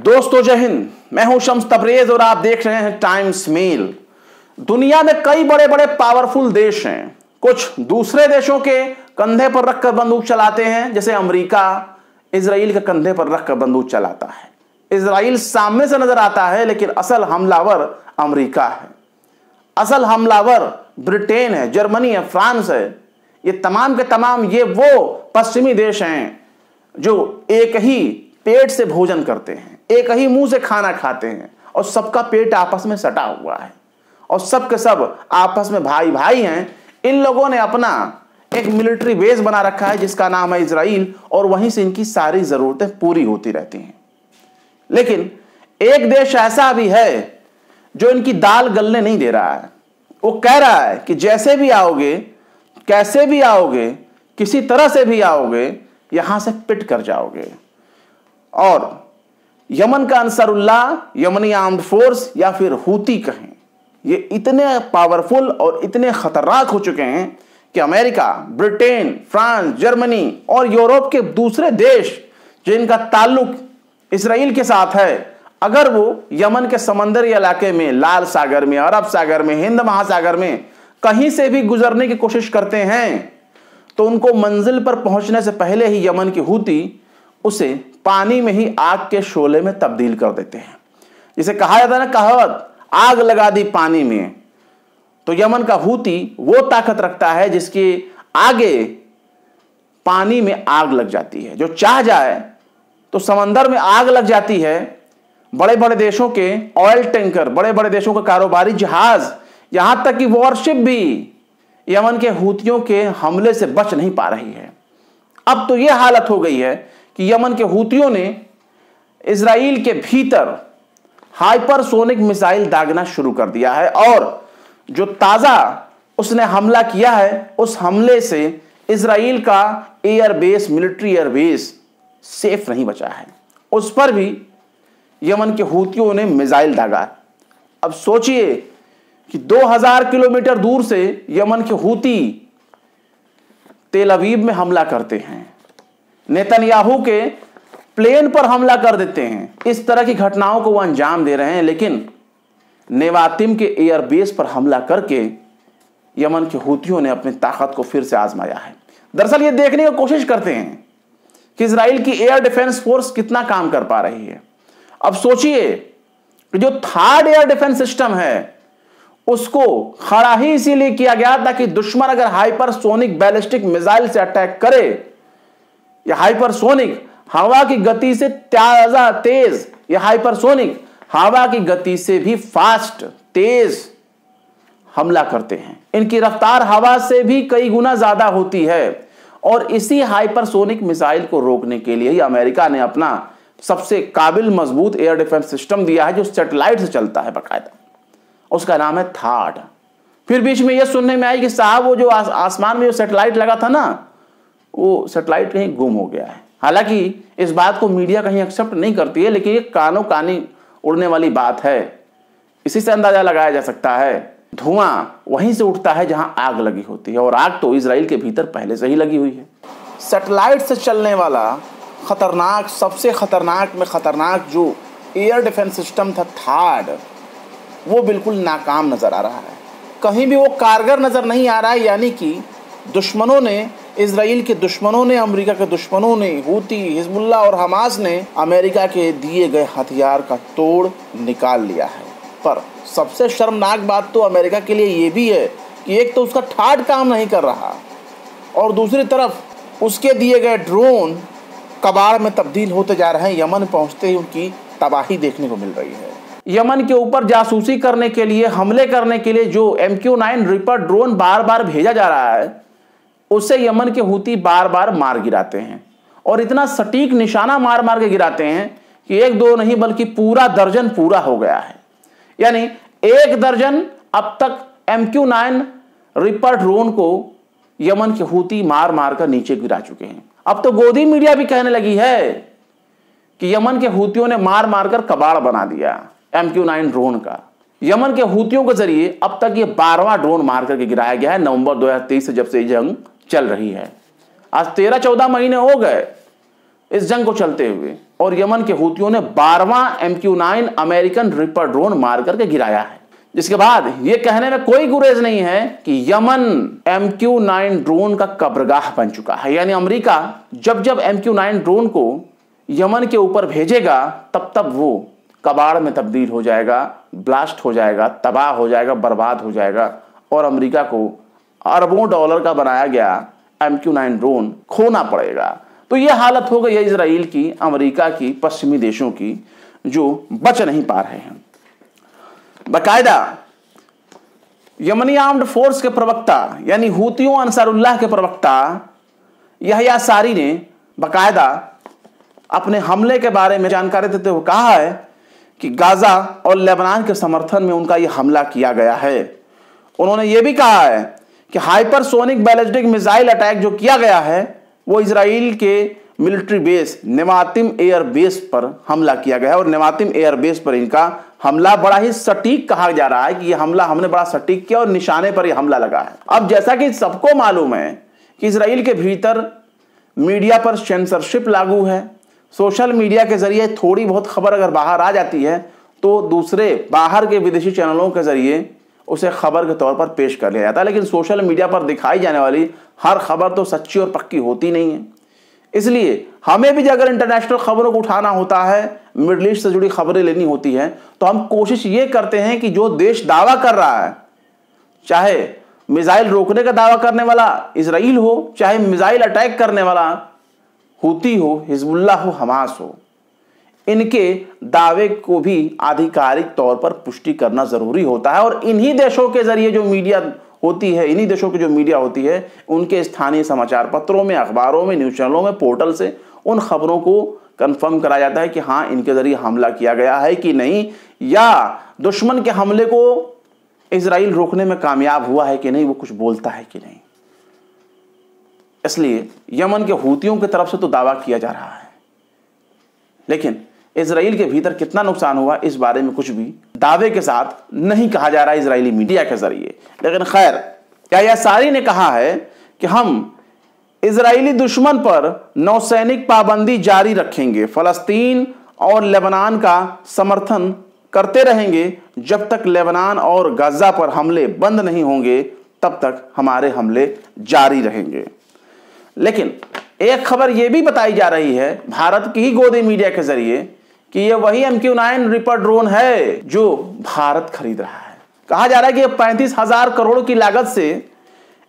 दोस्तों, जय हिंद। मैं हूँ शम्स तबरेज और आप देख रहे हैं टाइम्स मेल। दुनिया में कई बड़े बड़े पावरफुल देश हैं। कुछ दूसरे देशों के कंधे पर रखकर बंदूक चलाते हैं, जैसे अमेरिका इसराइल के कंधे पर रखकर बंदूक चलाता है। इसराइल सामने से नज़र आता है, लेकिन असल हमलावर अमेरिका है। असल हमलावर ब्रिटेन है, जर्मनी है, फ्रांस है। ये तमाम के तमाम ये वो पश्चिमी देश हैं, जो एक ही पेट से भोजन करते हैं, एक ही मुँह से खाना खाते हैं, और सबका पेट आपस में सटा हुआ है, और सब के सब आपस में भाई भाई हैं। इन लोगों ने अपना एक मिलिट्री बेस बना रखा है, जिसका नाम है इसराइल और वहीं से इनकी सारी जरूरतें पूरी होती रहती हैं। लेकिन एक देश ऐसा भी है, जो इनकी दाल गलने नहीं दे रहा है। वो कह रहा है कि जैसे भी आओगे, कैसे भी आओगे, किसी तरह से भी आओगे, यहाँ से पिट कर जाओगे। और यमन का अंसरुल्ला यमनी आर्म्ड फोर्स या फिर हूती कहें। ये इतने पावरफुल और इतने खतरनाक हो चुके हैं कि अमेरिका, ब्रिटेन, फ्रांस, जर्मनी और यूरोप के दूसरे देश जिनका ताल्लुक इसराइल के साथ है, अगर वो यमन के समंदरी इलाके में, लाल सागर में, अरब सागर में, हिंद महासागर में कहीं से भी गुजरने की कोशिश करते हैं तो उनको मंजिल पर पहुँचने से पहले ही यमन की हूती उसे पानी में ही आग के शोले में तब्दील कर देते हैं। जिसे कहा जाता है ना कहावत, आग लगा दी पानी में। तो यमन का हूती वो ताकत रखता है जिसके आगे पानी में आग लग जाती है। जो चाह जाए तो समंदर में आग लग जाती है। बड़े बड़े देशों के ऑयल टैंकर बड़े बड़े देशों का कारोबारी जहाज़, यहाँ तक कि वॉरशिप भी यमन के हूतियों के हमले से बच नहीं पा रही है। अब तो यह हालत हो गई है कि यमन के हूतियों ने इसराइल के भीतर हाइपरसोनिक मिसाइल दागना शुरू कर दिया है और जो ताज़ा उसने हमला किया है, उस हमले से इसराइल का एयरबेस, मिलिट्री एयरबेस सेफ़ नहीं बचा है। उस पर भी यमन के हूतियों ने मिसाइल दागा अब सोचिए कि 2000 किलोमीटर दूर से यमन के हूती तेल अवीब में हमला करते हैं। नेतन्याहू के प्लेन पर हमला कर देते हैं। इस तरह की घटनाओं को वो अंजाम दे रहे हैं, लेकिन नेवातिम के एयरबेस पर हमला करके यमन के हूतियों ने अपनी ताकत को फिर से आजमाया है। दरअसल ये देखने की कोशिश करते हैं कि इसराइल की एयर डिफेंस फोर्स कितना काम कर पा रही है। अब सोचिए कि जो थर्ड एयर डिफेंस सिस्टम है, उसको खड़ा ही इसीलिए किया गया ताकि दुश्मन अगर हाइपरसोनिक बैलिस्टिक मिसाइल से अटैक करे या हाइपरसोनिक हवा की गति से ताज़ा तेज या हाइपरसोनिक हवा की गति से भी फास्ट तेज हमला करते हैं। इनकी रफ्तार हवा से भी कई गुना ज़्यादा होती है। और इसी हाइपरसोनिक मिसाइल को रोकने के लिए ही अमेरिका ने अपना सबसे काबिल मज़बूत एयर डिफेंस सिस्टम दिया है जो सेटेलाइट से चलता है बाकायदा। उसका नाम है थाड। फिर बीच में यह सुनने में आई कि साहब वो जो आस, आसमान में जो सेटेलाइट लगा था ना वो सेटेलाइट कहीं गुम हो गया है। हालाँकि इस बात को मीडिया कहीं एक्सेप्ट नहीं करती है, लेकिन ये कानों कानी उड़ने वाली बात है। इसी से अंदाज़ा लगाया जा सकता है। धुआँ वहीं से उठता है जहाँ आग लगी होती है, और आग तो इसराइल के भीतर पहले से ही लगी हुई है। सेटेलाइट से चलने वाला खतरनाक, सबसे खतरनाक में खतरनाक जो एयर डिफेंस सिस्टम था थार्ड वो बिल्कुल नाकाम नज़र आ रहा है। कहीं भी वो कारगर नज़र नहीं आ रहा है, यानी कि दुश्मनों ने इसराइल के दुश्मनों ने, अमेरिका के दुश्मनों ने, हूती हिजबुल्ला और हमास ने अमेरिका के दिए गए हथियार का तोड़ निकाल लिया है। पर सबसे शर्मनाक बात तो अमेरिका के लिए ये भी है कि एक तो उसका ठाट काम नहीं कर रहा और दूसरी तरफ़ उसके दिए गए ड्रोन कबाड़ में तब्दील होते जा रहे हैं। यमन पहुँचते ही उनकी तबाही देखने को मिल रही है। यमन के ऊपर जासूसी करने के लिए, हमले करने के लिए जो M Q nine reaper drone बार बार भेजा जा रहा है उससे यमन के हूती बार बार मार गिराते हैं और इतना सटीक निशाना मार मार के गिराते हैं कि एक दो नहीं बल्कि पूरा दर्जन पूरा हो गया है। यानी एक दर्जन अब तक M Q nine Reaper drone को यमन के हूती मार मार कर नीचे गिरा चुके हैं। अब तो गोदी मीडिया भी कहने लगी है कि यमन के हूतियों ने मार मार कर कबाड़ बना दिया एम क्यू नाइन ड्रोन का। यमन के हूतियों के ज़रिए अब तक ये बारहवां ड्रोन मार करके गिराया गया है, नवंबर 2023 से जब से जंग चल रही है। आज तेरह चौदह महीने हो गए इस जंग को चलते हुए और यमन के हूतियों ने बारवा M Q nine American reaper drone मार करके गिराया है। जिसके बाद यह कहने में कोई गुरेज नहीं है कि Yemen M Q nine drone का कब्रगाह बन चुका है। यानी अमेरिका जब जब एम क्यू नाइन ड्रोन को यमन के ऊपर भेजेगा, तब तब वो कबाड़ में तब्दील हो जाएगा, ब्लास्ट हो जाएगा, तबाह हो जाएगा, बर्बाद हो जाएगा और अमेरिका को अरबों डॉलर का बनाया गया एम क्यू नाइन ड्रोन खोना पड़ेगा। तो यह हालत हो गई है इसराइल की, अमेरिका की, पश्चिमी देशों की, जो बच नहीं पा रहे हैं। बाकायदा यमनी आर्म्ड फोर्स के प्रवक्ता, यानी हूतियों अंसारुल्लाह के प्रवक्ता यह सारी ने बाकायदा अपने हमले के बारे में जानकारी देते हुए कहा है कि गाजा और लेबनान के समर्थन में उनका यह हमला किया गया है। उन्होंने यह भी कहा है कि हाइपरसोनिक बैलिस्टिक मिसाइल अटैक जो किया गया है, वो इसराइल के military base Nevatim air base पर हमला किया गया है और नेमातिम एयर बेस पर इनका हमला बड़ा ही सटीक कहा जा रहा है कि यह हमला हमने बड़ा सटीक किया और निशाने पर यह हमला लगा है। अब जैसा कि सबको मालूम है कि इसराइल के भीतर मीडिया पर सेंसरशिप लागू है। सोशल मीडिया के ज़रिए थोड़ी बहुत खबर अगर बाहर आ जाती है तो दूसरे बाहर के विदेशी चैनलों के ज़रिए उसे खबर के तौर पर पेश कर लिया जाता है। लेकिन सोशल मीडिया पर दिखाई जाने वाली हर खबर तो सच्ची और पक्की होती नहीं है। इसलिए हमें भी अगर इंटरनेशनल खबरों को उठाना होता है मिडल ईस्ट से जुड़ी खबरें लेनी होती है तो हम कोशिश ये करते हैं कि जो देश दावा कर रहा है, चाहे मिसाइल रोकने का दावा करने वाला इसराइल हो, चाहे मिसाइल अटैक करने वाला, हुती हो हिजबुल्ला हो, हमास हो इनके दावे को भी आधिकारिक तौर पर पुष्टि करना ज़रूरी होता है और इन्हीं देशों के ज़रिए जो मीडिया होती है, इन्हीं देशों की जो मीडिया होती है, उनके स्थानीय समाचार पत्रों में, अखबारों में, न्यूज़ चैनलों में, पोर्टल से उन खबरों को कंफर्म करा जाता है कि हाँ इनके ज़रिए हमला किया गया है कि नहीं, या दुश्मन के हमले को इसराइल रोकने में कामयाब हुआ है कि नहीं, वो कुछ बोलता है कि नहीं। इसलिए यमन के हूतियों की तरफ़ से तो दावा किया जा रहा है। लेकिन इसराइल के भीतर कितना नुकसान हुआ, इस बारे में कुछ भी दावे के साथ नहीं कहा जा रहा है इसराइली मीडिया के ज़रिए। लेकिन खैर, क्या यह सारी ने कहा है कि हम इसराइली दुश्मन पर नौसैनिक पाबंदी जारी रखेंगे, फलस्तीन और लेबनान का समर्थन करते रहेंगे, जब तक लेबनान और गजा पर हमले बंद नहीं होंगे, तब तक हमारे हमले जारी रहेंगे। लेकिन एक खबर यह भी बताई जा रही है, भारत की ही गोदी मीडिया के ज़रिए कि यह वही M Q nine reaper drone है जो भारत खरीद रहा है। कहा जा रहा है कि पैंतीस हज़ार करोड़ की लागत से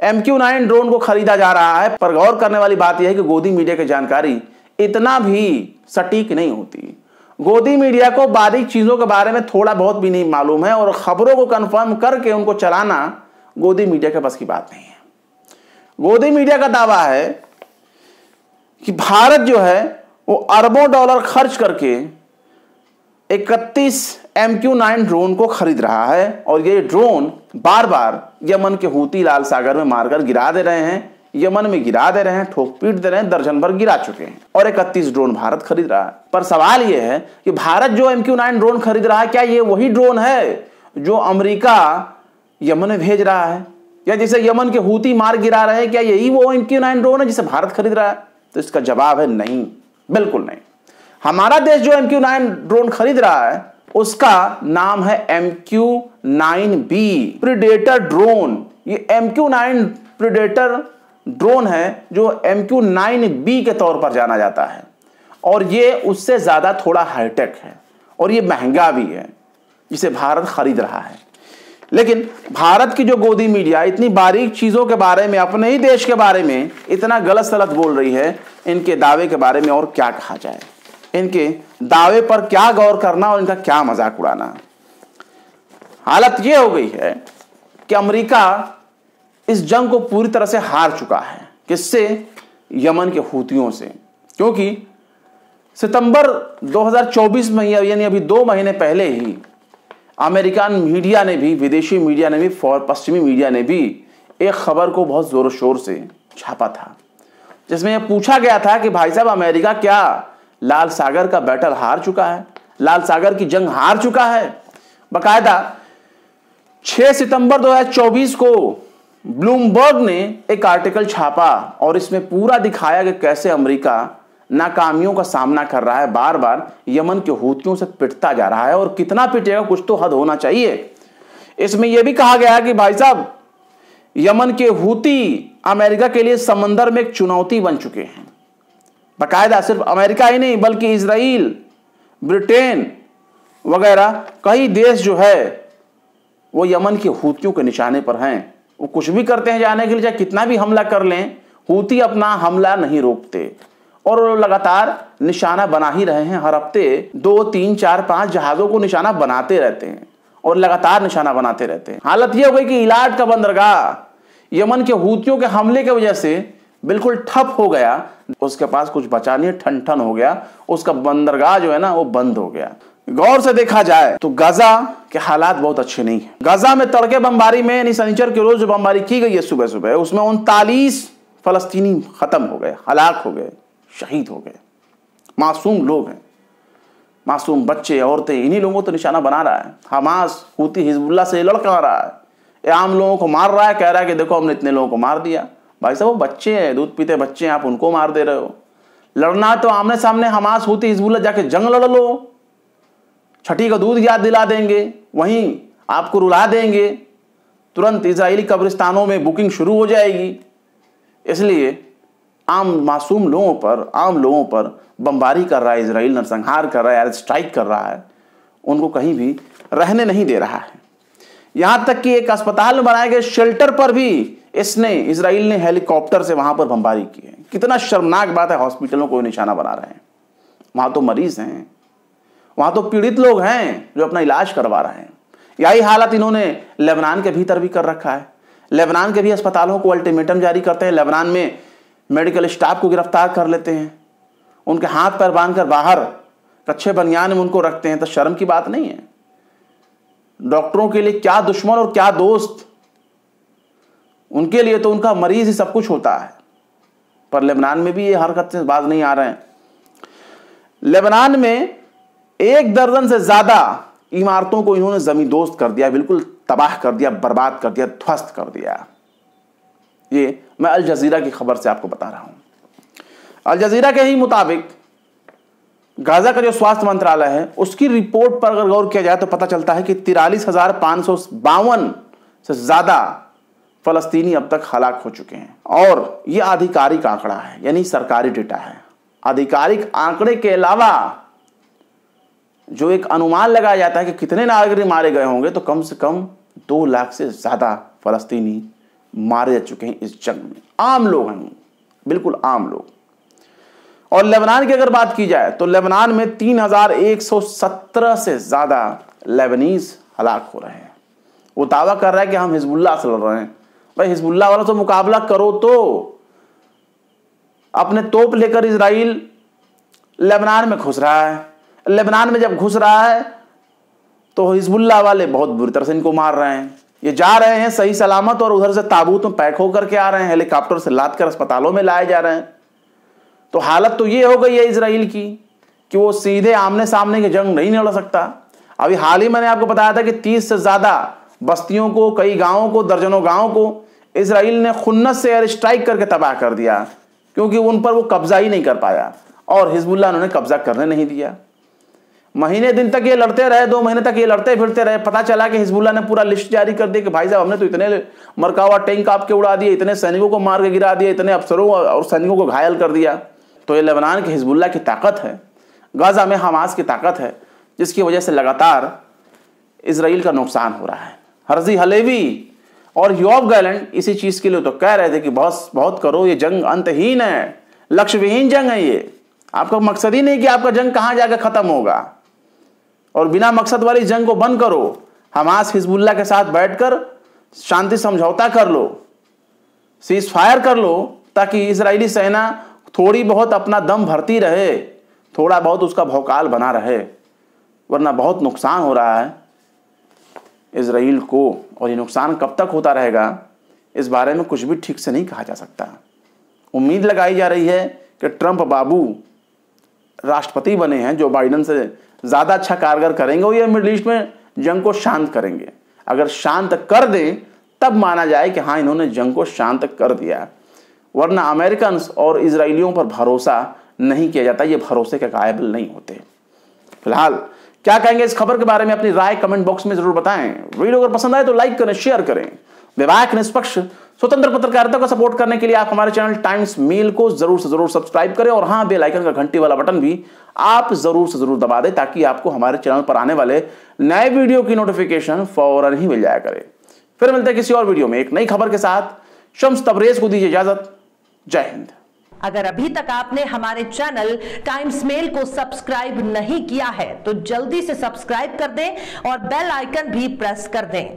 एम क्यू नाइन ड्रोन को खरीदा जा रहा है, पर गौर करने वाली बात यह है कि गोदी मीडिया की जानकारी इतना भी सटीक नहीं होती। गोदी मीडिया को बारीक चीज़ों के बारे में थोड़ा बहुत भी नहीं मालूम है और खबरों को कंफर्म करके उनको चलाना गोदी मीडिया के पास की बात नहीं है। गोदी मीडिया का दावा है कि भारत जो है वो अरबों डॉलर खर्च करके इकतीस एम क्यू नाइन ड्रोन को खरीद रहा है और ये ड्रोन बार बार यमन के हूती लाल सागर में मारकर गिरा दे रहे हैं। यमन में गिरा दे रहे हैं, ठोक पीट दे रहे हैं, दर्जन भर गिरा चुके हैं और इकतीस ड्रोन भारत खरीद रहा है। पर सवाल यह है कि भारत जो एम क्यू नाइन ड्रोन खरीद रहा है, क्या ये वही ड्रोन है जो अमरीका यमन में भेज रहा है? या जिसे यमन के हूती मार गिरा रहे हैं, क्या यही वो एम क्यू नाइन ड्रोन है जिसे भारत खरीद रहा है? तो इसका जवाब है नहीं, बिल्कुल नहीं। हमारा देश जो एम क्यू नाइन ड्रोन खरीद रहा है, उसका नाम है M Q nine B predator drone ये M Q nine predator drone है, जो एम क्यू नाइन बी के तौर पर जाना जाता है। और ये उससे ज़्यादा थोड़ा हाईटेक है, और ये महँगा भी है, जिसे भारत खरीद रहा है। लेकिन भारत की जो गोदी मीडिया, इतनी बारीक चीज़ों के बारे में, अपने ही देश के बारे में, इतना गलत सलत बोल रही है, इनके दावे के बारे में और क्या कहा जाए? इनके दावे पर क्या गौर करना और इनका क्या मज़ाक उड़ाना। हालत यह हो गई है कि अमेरिका इस जंग को पूरी तरह से हार चुका है। किससे? यमन के हूतियों से। क्योंकि सितंबर 2024 में यानी अभी दो महीने पहले ही अमेरिकन मीडिया ने भी, विदेशी मीडिया ने भी पश्चिमी मीडिया ने भी एक खबर को बहुत ज़ोर शोर से छापा था। जिसमें यह पूछा गया था कि भाई साहब, अमेरिका क्या लाल सागर का बैटल हार चुका है। लाल सागर की जंग हार चुका है। बकायदा 6 सितंबर 2024 को ब्लूमबर्ग ने एक आर्टिकल छापा और इसमें पूरा दिखाया कि कैसे अमेरिका नाकामियों का सामना कर रहा है। बार बार यमन के हूतियों से पिटता जा रहा है और कितना पिटेगा, कुछ तो हद होना चाहिए। इसमें यह भी कहा गया कि भाई साहब, यमन के हूती अमेरिका के लिए समंदर में एक चुनौती बन चुके हैं। बाकायदा सिर्फ़ अमेरिका ही नहीं, बल्कि इसराइल ब्रिटेन वगैरह, कई देश जो है, वो यमन के हूतियों के निशाने पर हैं। वो कुछ भी करते हैं जाने के लिए, चाहे कितना भी हमला कर लें, हूती अपना हमला नहीं रोकते। और लगातार निशाना बना ही रहे हैं, हर हफ़्ते दो, तीन, चार, पाँच जहाजों को निशाना बनाते रहते हैं और लगातार निशाना बनाते रहते हैं। हालत यह हो गई कि इलाज का बंदरगाह, यमन के हूतियों के हमले की वजह से बिल्कुल ठप हो गया, उसके पास कुछ बचा नहीं ठन ठन हो गया, उसका बंदरगाह जो है ना, वो बंद हो गया। गौर से देखा जाए तो गाजा के हालात बहुत अच्छे नहीं है। गाजा में तड़के बमबारी में, यानी सनीचर के रोज जो बमबारी की गई है सुबह सुबह उसमें उनतालीस फलस्तीनी खत्म हो गए, हलाक हो गए, शहीद हो गए। मासूम लोग हैं। मासूम बच्चे, औरतें, इन्हीं लोगों को तो निशाना बना रहा है। हमास, हूती हिजबुल्ला से लड़का रहा है। आम लोगों को मार रहा है, कह रहा है कि देखो हमने इतने लोगों को मार दिया। भाई साहब, वो बच्चे हैं, दूध पीते बच्चे हैं, आप उनको मार दे रहे हो। लड़ना तो आमने सामने हमास होती हिजबुल्ला जाके जंग लड़ लो। छठी का दूध याद दिला देंगे, वहीं आपको रुला देंगे। तुरंत इसराइली कब्रिस्तानों में बुकिंग शुरू हो जाएगी। इसलिए आम मासूम लोगों पर, आम लोगों पर बमबारी कर रहा है इसराइल नरसंहार कर रहा है स्ट्राइक कर रहा है। उनको कहीं भी रहने नहीं दे रहा है। यहाँ तक कि एक अस्पताल में बनाए गए शेल्टर पर भी इसने, इसराइल ने हेलीकॉप्टर से वहाँ पर बमबारी की है। कितना शर्मनाक बात है, हॉस्पिटलों को निशाना बना रहे हैं। वहाँ तो मरीज़ हैं, वहाँ तो पीड़ित लोग हैं जो अपना इलाज करवा रहे हैं। यही हालत इन्होंने लेबनान के भीतर भी कर रखा है। लेबनान के भी अस्पतालों को अल्टीमेटम जारी करते हैं। लेबनान में मेडिकल स्टाफ को गिरफ़्तार कर लेते हैं। उनके हाथ पैर बाँध कर बाहर कच्चे बनियान में उनको रखते हैं। तो शर्म की बात नहीं है। डॉक्टरों के लिए क्या दुश्मन और क्या दोस्त? उनके लिए तो उनका मरीज़ ही सब कुछ होता है। पर लेबनान में भी ये हरकत से बाज नहीं आ रहे हैं। लेबनान में एक दर्जन से ज़्यादा इमारतों को इन्होंने ज़मीन दोस्त कर दिया, बिल्कुल तबाह कर दिया, बर्बाद कर दिया, ध्वस्त कर दिया। ये मैं अल जजीरा की खबर से आपको बता रहा हूँ। अल जजीरा के ही मुताबिक गाजा का जो स्वास्थ्य मंत्रालय है, उसकी रिपोर्ट पर अगर गौर किया जाए तो पता चलता है कि तिरालीस हज़ार पाँच सौ बावन से ज़्यादा फलस्तीनी अब तक हलाक हो चुके हैं। और यह आधिकारिक आंकड़ा है, यानी सरकारी डेटा है। आधिकारिक आंकड़े के अलावा जो एक अनुमान लगाया जाता है कि कितने नागरिक मारे गए होंगे तो कम से कम दो लाख से ज़्यादा फलस्तीनी मारे जा चुके हैं इस जंग में। आम लोग हैं, बिल्कुल आम लोग। और लेबनान की अगर बात की जाए तो लेबनान में 3117 से ज़्यादा लेबनीज हलाक हो रहे हैं। वो दावा कर रहा है कि हम हिजबुल्ला से लड़ रहे हैं। भाई हिजबुल्ला वाला तो मुकाबला करो तो। अपने तोप लेकर इसराइल लेबनान में घुस रहा है। लेबनान में जब घुस रहा है तो हिजबुल्ला वाले बहुत बुरी तरह से इनको मार रहे हैं। ये जा रहे हैं सही सलामत और उधर से ताबूत में पैक होकर के आ रहे हैं, हेलीकॉप्टर से लाद कर अस्पतालों में लाए जा रहे हैं। तो हालत तो ये हो गई है इसराइल की कि वो सीधे आमने सामने की जंग नहीं लड़ सकता। अभी हाल ही मैंने आपको बताया था कि तीस से ज़्यादा बस्तियों को, कई गाँवों को, दर्जनों गाँवों को इसराइल ने खुन्नस से एयर स्ट्राइक करके तबाह कर दिया, क्योंकि उन पर वो कब्जा ही नहीं कर पाया और हिजबुल्ला उन्होंने कब्जा करने नहीं दिया। महीने दिन तक ये लड़ते रहे, दो महीने तक ये लड़ते फिरते रहे, पता चला कि हिजबुल्ला ने पूरा लिस्ट जारी कर दिया कि भाई साहब हमने तो इतने मरकावा टैंक आपके उड़ा दिए, इतने सैनिकों को मार के गिरा दिया इतने अफसरों और सैनिकों को घायल कर दिया। तो ये लेबनान के हिजबुल्ला की ताकत है। गाजा में हमास की ताकत है, जिसकी वजह से लगातार इसराइल का नुकसान हो रहा है। हर्जी हलेवी और यूब गैलेंड इसी चीज़ के लिए तो कह रहे थे कि बहुत बहुत करो, ये जंग अंतहीन है। लक्ष्य विहीन जंग है ये। आपका मकसद ही नहीं कि आपका जंग कहाँ जाकर खत्म होगा। और बिना मकसद वाली जंग को बंद करो। हमास हिजबुल्ला के साथ बैठकर शांति समझौता कर लो। सीज फायर कर लो, ताकि इसराइली सेना थोड़ी बहुत अपना दम भरती रहे, थोड़ा बहुत उसका भौकाल बना रहे, वरना बहुत नुकसान हो रहा है इसराइल को, और ये नुकसान कब तक होता रहेगा, इस बारे में कुछ भी ठीक से नहीं कहा जा सकता। उम्मीद लगाई जा रही है कि ट्रंप बाबू राष्ट्रपति बने हैं, जो बाइडन से ज़्यादा अच्छा कारगर करेंगे, और ये मिडल ईस्ट में जंग को शांत करेंगे। अगर शांत कर दें, तब माना जाए कि हाँ इन्होंने जंग को शांत कर दिया। वरना अमेरिकन और इसराइलियों पर भरोसा नहीं किया जाता, ये भरोसे के काबिल नहीं होते। फ़िलहाल, क्या कहेंगे इस खबर के बारे में अपनी राय कमेंट बॉक्स में ज़रूर बताएँ। वीडियो अगर पसंद आए तो लाइक करें, शेयर करें। विवाहक निष्पक्ष, स्वतंत्र पत्रकारिता को सपोर्ट करने के लिए आप हमारे चैनल टाइम्स मेल को ज़रूर से ज़रूर सब्सक्राइब करें और हाँ बेल आइकन का घंटी वाला बटन भी आप ज़रूर से ज़रूर दबा दें ताकि आपको हमारे चैनल पर आने वाले नए वीडियो की नोटिफिकेशन फ़ौरन ही मिल जाया करे। फिर मिलते हैं किसी और वीडियो में एक नई खबर के साथ। शम्स तबरेज को दीजिए इजाज़त। जय हिंद अगर अभी तक आपने हमारे चैनल टाइम्स मेल को सब्सक्राइब नहीं किया है तो जल्दी से सब्सक्राइब कर दें और बेल आइकन भी प्रेस कर दें।